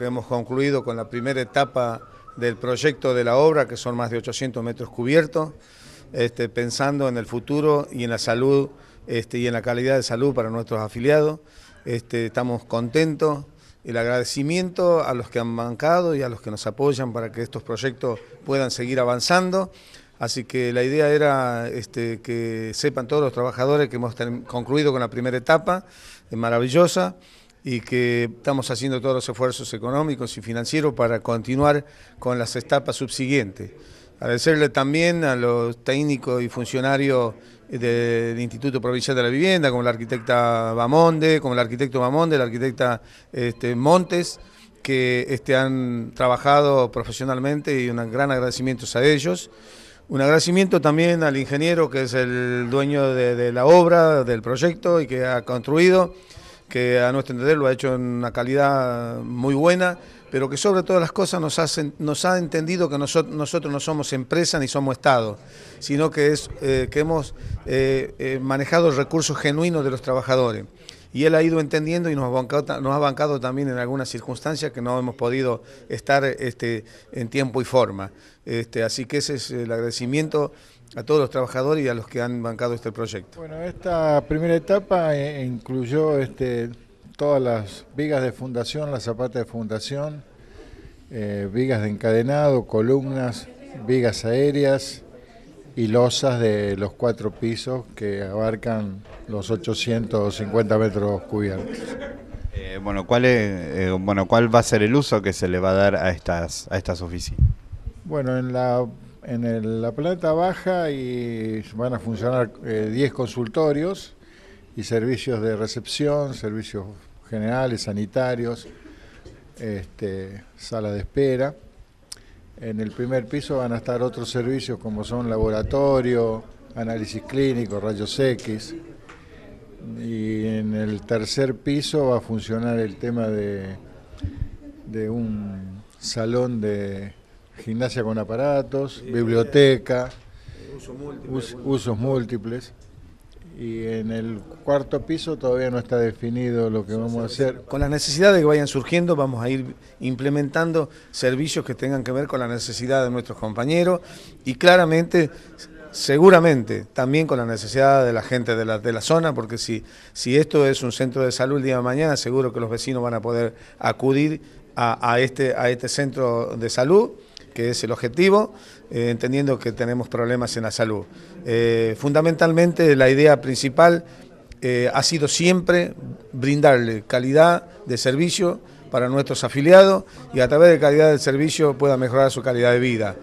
Hemos concluido con la primera etapa del proyecto de la obra, que son más de 800 metros cubiertos, este, pensando en el futuro y en la salud este, y en la calidad de salud para nuestros afiliados. Este, estamos contentos, el agradecimiento a los que han bancado y a los que nos apoyan para que estos proyectos puedan seguir avanzando. Así que la idea era que sepan todos los trabajadores que hemos concluido con la primera etapa, es maravillosa y que estamos haciendo todos los esfuerzos económicos y financieros para continuar con las etapas subsiguientes. Agradecerle también a los técnicos y funcionarios del Instituto Provincial de la Vivienda, como la arquitecta Bamonde, como el arquitecto Bamonde, la arquitecta este, Montes, que este, han trabajado profesionalmente y un gran agradecimiento a ellos. Un agradecimiento también al ingeniero que es el dueño de la obra, del proyecto y que ha construido que a nuestro entender lo ha hecho en una calidad muy buena, pero que sobre todas las cosas nos, ha entendido que nosotros, no somos empresa ni somos Estado, sino que, es, eh, que hemos eh, eh, manejado recursos genuinos de los trabajadores. Y él ha ido entendiendo y nos ha bancado, nos ha bancado también en algunas circunstancias que no hemos podido estar este, en tiempo y forma. Este, así que ese es el agradecimiento a todos los trabajadores y a los que han bancado este proyecto. Bueno, esta primera etapa eh, incluyó este, todas las vigas de fundación, las zapatas de fundación, eh, vigas de encadenado, columnas, vigas aéreas y losas de los cuatro pisos que abarcan los 850 metros cubiertos. Eh, bueno, ¿cuál es, bueno, ¿cuál va a ser el uso que se le va a dar a estas, a estas oficinas? Bueno, en la en la planta baja y van a funcionar 10 eh, consultorios y servicios de recepción, servicios generales, sanitarios, este, sala de espera. En el primer piso van a estar otros servicios como son laboratorio, análisis clínico, rayos X. Y en el tercer piso va a funcionar el tema de, de un salón de gimnasia con aparatos, biblioteca, usos múltiples. Y en el cuarto piso todavía no está definido lo que vamos a hacer. Con las necesidades que vayan surgiendo vamos a ir implementando servicios que tengan que ver con la necesidad de nuestros compañeros y claramente seguramente también con la necesidad de la gente de la, de la zona, porque si, si esto es un centro de salud el día de mañana, seguro que los vecinos van a poder acudir a, a este, a este centro de salud que es el objetivo, eh, entendiendo que tenemos problemas en la salud. Eh, fundamentalmente la idea principal eh, ha sido siempre brindarle calidad de servicio para nuestros afiliados y a través de calidad del servicio pueda mejorar su calidad de vida.